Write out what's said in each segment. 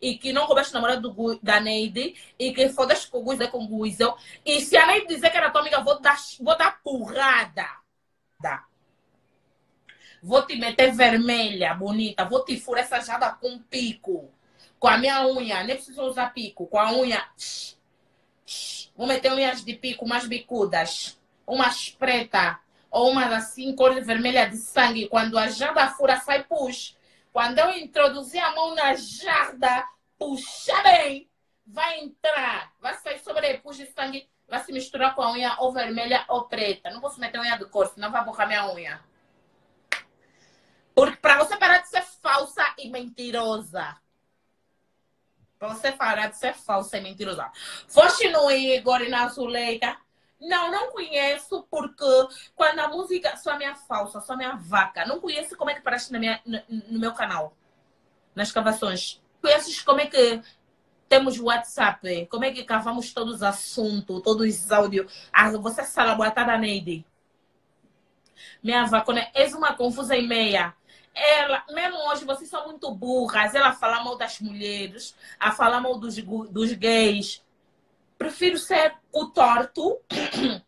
e que não roubaste o namorado do, da Neide e que foda-se com o Guizel com o. E se a Neide dizer que era tua amiga, vou dar, vou dar porrada. Dá. Vou te meter vermelha, bonita. Vou te furar essa jada com pico. Com a minha unha. Nem preciso usar pico. Com a unha. Vou meter unhas de pico mais bicudas. Umas preta ou umas assim, cor vermelha de sangue. Quando a jada fura, sai puxa. Quando eu introduzir a mão na jarda, puxa bem, vai entrar, vai sair sobre puxa de sangue, vai se misturar com a unha ou vermelha ou preta. Não posso meter unha do corpo, senão vai borrar minha unha. Porque para você parar de ser falsa e mentirosa. Para você parar de ser falsa e mentirosa. Foste no Igor e na Zuleika. Não, não conheço porque quando a música. Só minha falsa, só minha vaca. Não conheço como é que paraste na minha, no, no meu canal. Nas gravações. Conheces como é que temos WhatsApp? Como é que cavamos todos os assuntos, todos os áudios? Ah, você sabe a Neide. Minha vaca, né? és uma confusa e meia. Ela, mesmo hoje, vocês são muito burras. Ela fala mal das mulheres, a falar mal dos, dos gays Prefiro ser o torto.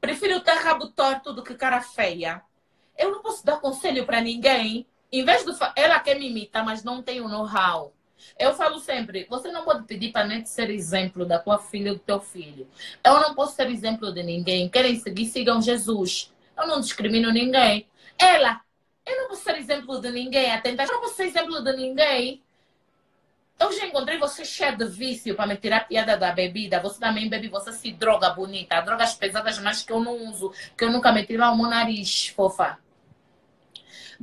Prefiro ter rabo torto do que cara feia. Eu não posso dar conselho para ninguém. Em vez de. Ela quer me imitar, mas não tem o know-how. Eu falo sempre, você não pode pedir para nem ser exemplo da tua filha ou do teu filho. Eu não posso ser exemplo de ninguém. Querem seguir, sigam Jesus. Eu não discrimino ninguém. Ela, eu não posso ser exemplo de ninguém. Atenta, eu não posso ser exemplo de ninguém. Eu já encontrei você cheia de vício para me tirar a piada da bebida. Você também bebe, você se droga bonita. Drogas pesadas, mas que eu não uso. Que eu nunca meti lá o meu nariz, fofa.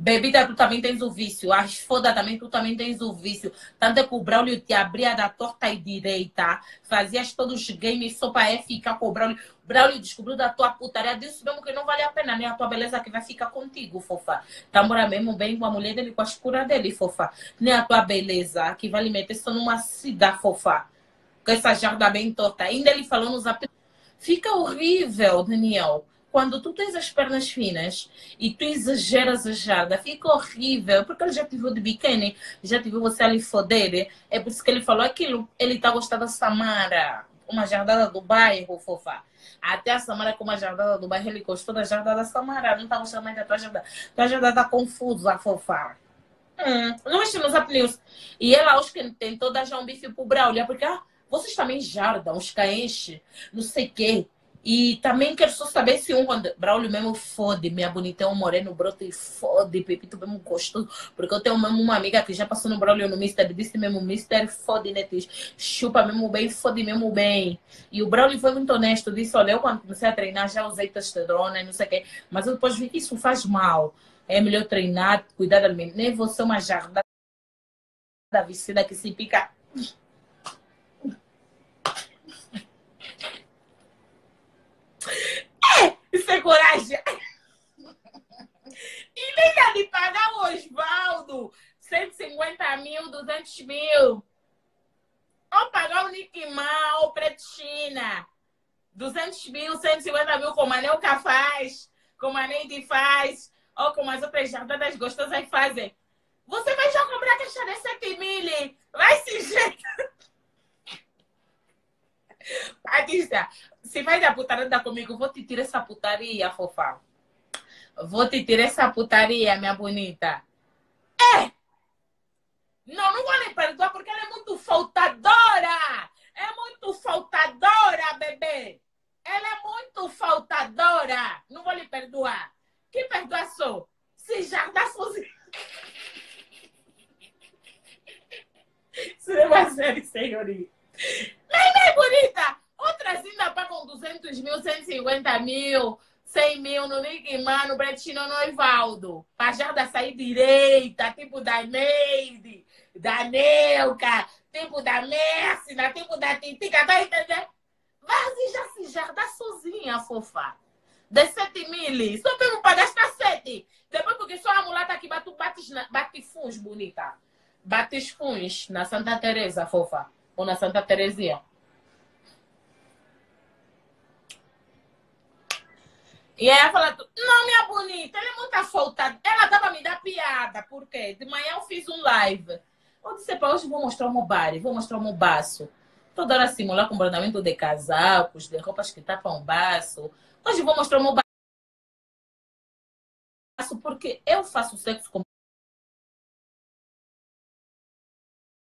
Bebida, tu também tens o vício. As foda também, tu também tens o vício. Tanto é que o Braulio te abria da torta e direita. Fazias todos os games só para ficar com o Braulio. Braulio descobriu da tua putaria. Disse mesmo que não vale a pena, nem a tua beleza que vai ficar contigo, fofa. Tamora mesmo bem com a mulher dele, com a escura dele, fofa. Nem a tua beleza que vai meter só numa cidade, fofa. Com essa jarda bem torta. Ainda ele falou nos Fica horrível, Daniel quando tu tens as pernas finas e tu exageras a jarda, fica horrível, porque ele já te viu de biquíni, já te viu você ali foder. É por isso que ele falou aquilo. Ele tá gostando da Samara, uma jardada do bairro, fofa. Até a Samara, com uma jardada do bairro, ele gostou da jardada da Samara. Não tá gostando mais da tua jardada. Tua jardada tá confusa, fofa. Hum, mexe nos apneus. E ela, acho que tentou dar já um bife pro Braulio, porque ah, vocês também jardam, os caenches, não sei o quê. E também quero só saber se um quando Braulio mesmo fode, minha bonita é moreno broto e fode, Pepito mesmo gostoso. Porque eu tenho mesmo uma amiga que já passou no Braulio no Mister, disse mesmo, Mister fode, né? Chupa mesmo bem, fode mesmo bem. E o Braulio foi muito honesto, disse, olha, eu quando comecei a treinar já usei testosterona e não sei o quê. Mas eu depois vi que isso faz mal. É melhor treinar, cuidar da mente. Nem você uma jarda da vestida que se pica Isso é coragem. E nem de pagar o Osvaldo 150 mil, 200 mil. Ou pagar o Nick Mal, ou Pretina. 200 mil, 150 mil, como a Neuca faz, como a Neide faz, ou como as outras jardas gostosas fazem. Você vai já comprar a caixa de 7 mil. Vai se jeito. Patrícia, se vai dar putaria comigo, vou te tirar essa putaria, fofa. Vou te tirar essa putaria, minha bonita. É! Não, não vou lhe perdoar porque ela é muito faltadora. É muito faltadora, bebê. Ela é muito faltadora. Não vou lhe perdoar. Que perdoação? Se já dá sozinha. Isso é uma série, senhoria. Neném bonita! Outras ainda pagam 200 mil, 150 mil, 100 mil no Nickman, no Bretino, no Ivaldo. Pra já sair direita, tipo da Neide, da Neuca, tipo da Mércina, tipo da Titica, tá entendendo? Mas já se jarda sozinha, fofa. De 7 mil, só mesmo para gastar 7. Depois porque só a mulata aqui bate, bate, bate funs, bonita. Bate funs na Santa Teresa, fofa ou na Santa Terezinha. E ela fala, não, minha bonita, ela é muito afoutada. Ela dava me dar piada, porque de manhã eu fiz um live. Eu disse, para hoje vou mostrar o meu vou mostrar meu baço. Toda hora simular comportamento de casacos, de roupas que tapam o baço. Hoje vou mostrar o meu baço porque eu faço sexo com